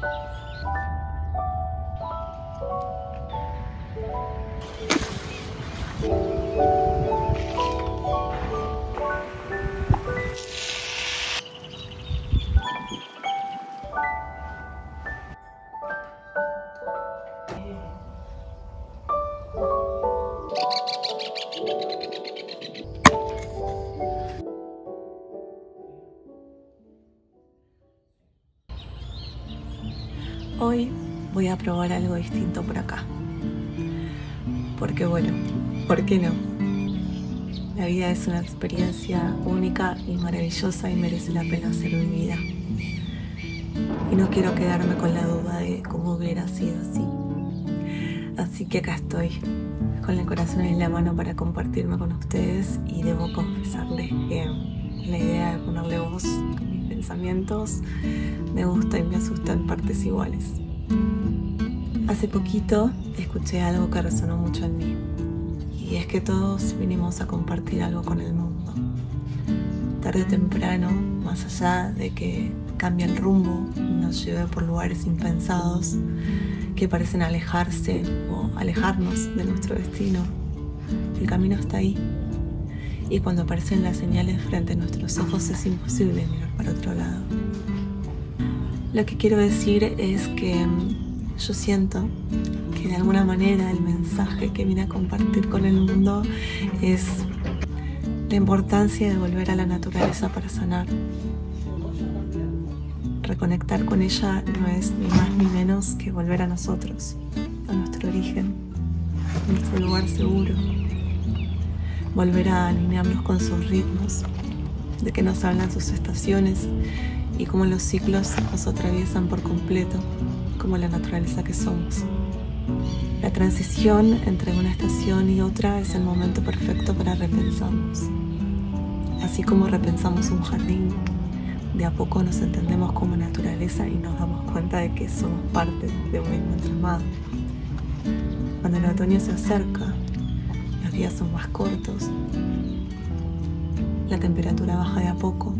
Thank you. Hoy voy a probar algo distinto por acá. Porque bueno, ¿por qué no? La vida es una experiencia única y maravillosa y merece la pena ser vivida. Y no quiero quedarme con la duda de cómo hubiera sido así. Así que acá estoy, con el corazón en la mano para compartirme con ustedes y debo confesarles que la idea de ponerle voz pensamientos me gusta y me asusta en partes iguales. Hace poquito escuché algo que resonó mucho en mí y es que todos vinimos a compartir algo con el mundo. Tarde o temprano, más allá de que cambie el rumbo y nos lleve por lugares impensados que parecen alejarse o alejarnos de nuestro destino, el camino está ahí y cuando aparecen las señales frente a nuestros ojos es imposible mirar para otro lado. Lo que quiero decir es que mm, yo siento que de alguna manera el mensaje que vine a compartir con el mundo es la importancia de volver a la naturaleza para sanar. Reconectar con ella no es ni más ni menos que volver a nosotros, a nuestro origen, a nuestro lugar seguro volver a alinearnos con sus ritmos, de que nos hablan sus estaciones y cómo los ciclos nos atraviesan por completo, como la naturaleza que somos. La transición entre una estación y otra es el momento perfecto para repensarnos. Así como repensamos un jardín, de a poco nos entendemos como naturaleza y nos damos cuenta de que somos parte de un mismo entramado. Cuando el otoño se acerca, son más cortos, la temperatura baja de a poco,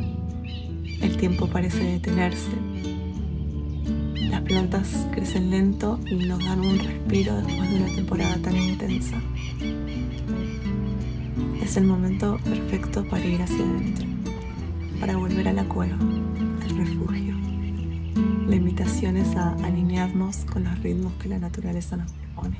el tiempo parece detenerse, las plantas crecen lento y nos dan un respiro después de una temporada tan intensa. Es el momento perfecto para ir hacia adentro, para volver a la cueva, al refugio. La invitación es a alinearnos con los ritmos que la naturaleza nos propone.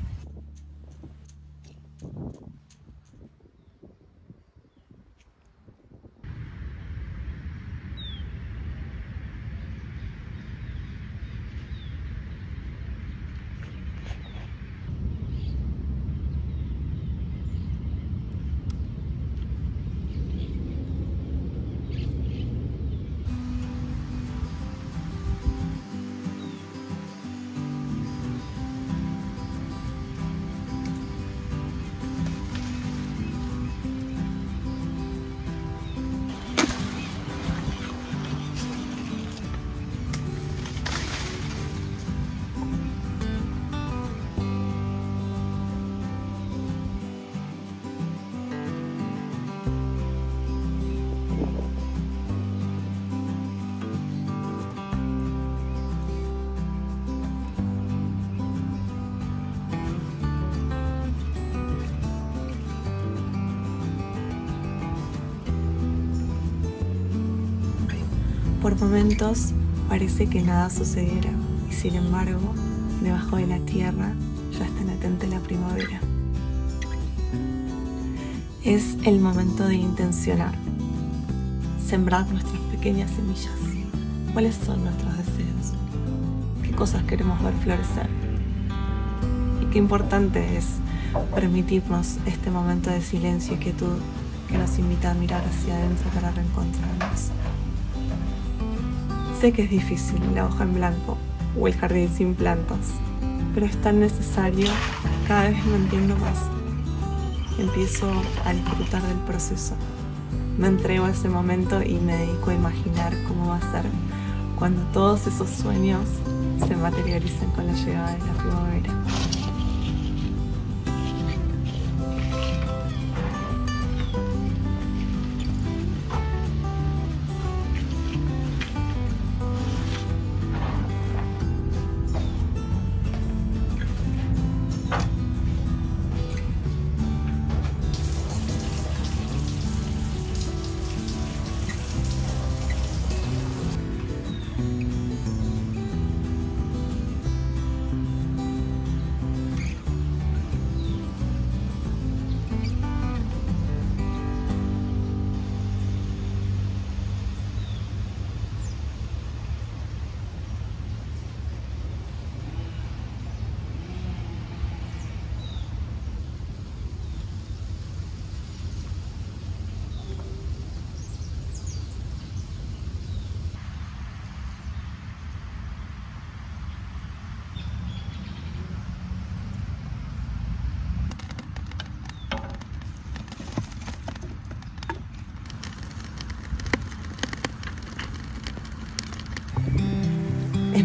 Por momentos parece que nada sucediera y sin embargo, debajo de la tierra ya está latente la primavera. Es el momento de intencionar, sembrar nuestras pequeñas semillas. ¿Cuáles son nuestros deseos? ¿Qué cosas queremos ver florecer? Y qué importante es permitirnos este momento de silencio y quietud que nos invita a mirar hacia adentro para reencontrarnos. Sé que es difícil la hoja en blanco o el jardín sin plantas, pero es tan necesario, cada vez me entiendo más. Empiezo a disfrutar del proceso. Me entrego a ese momento y me dedico a imaginar cómo va a ser cuando todos esos sueños se materialicen con la llegada de la primavera.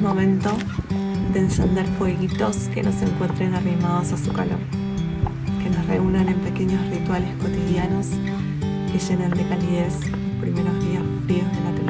Momento de encender fueguitos que nos encuentren arrimados a su calor, que nos reúnan en pequeños rituales cotidianos que llenen de calidez primeros días fríos de la temporada.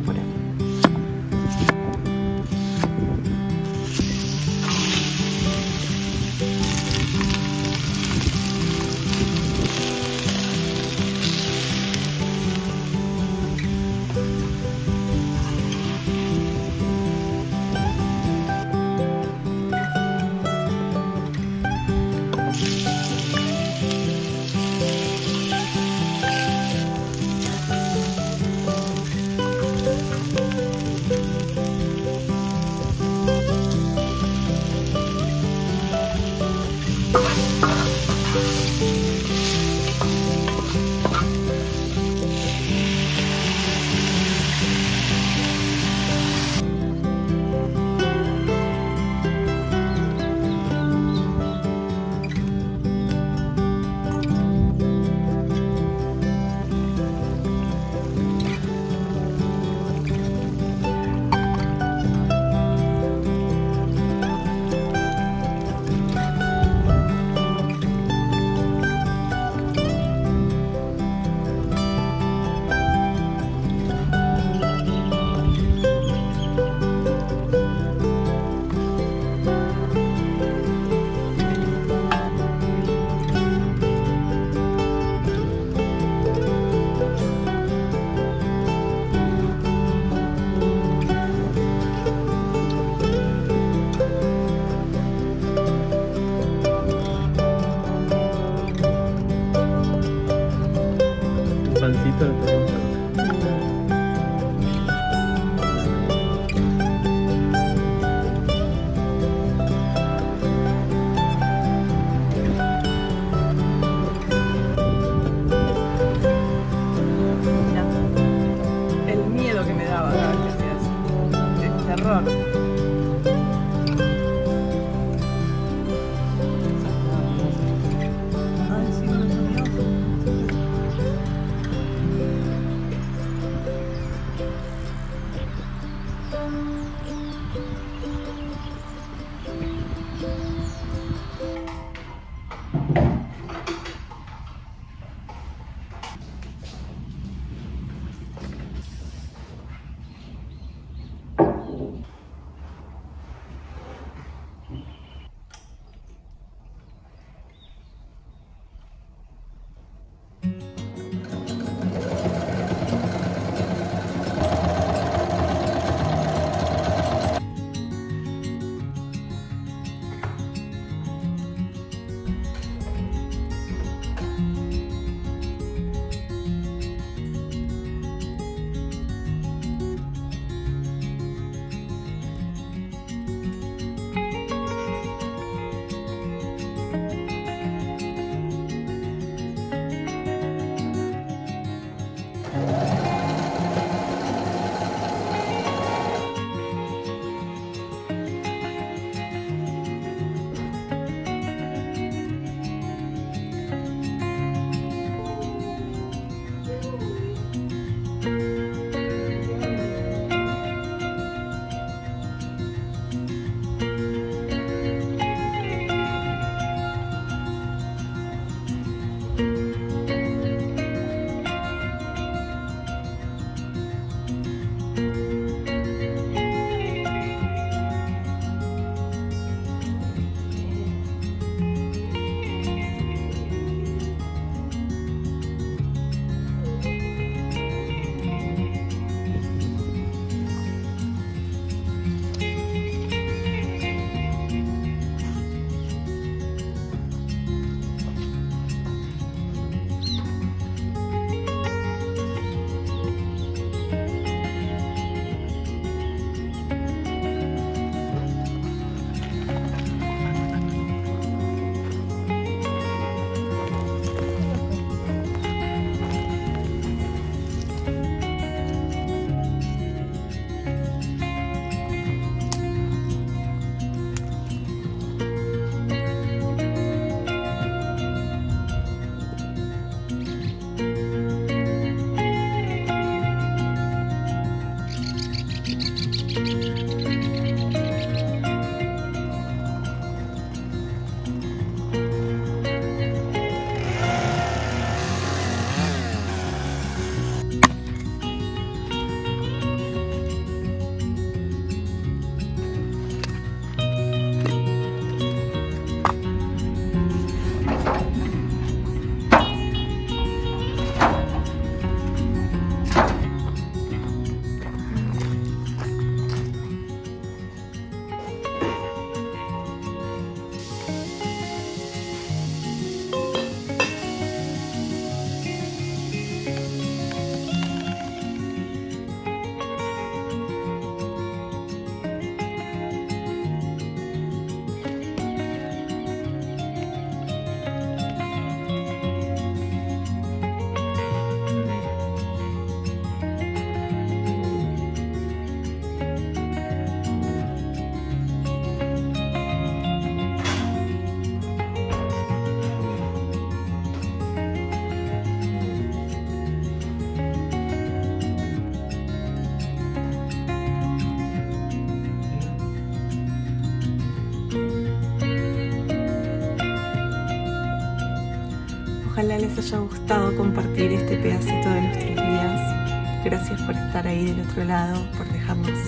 Les haya gustado compartir este pedacito de nuestros días. Gracias por estar ahí del otro lado, por dejarnos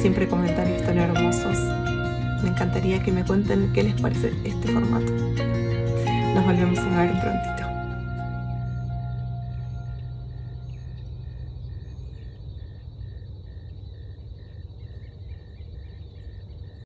siempre comentarios tan hermosos. Me encantaría que me cuenten qué les parece este formato. Nos volvemos a ver pronto.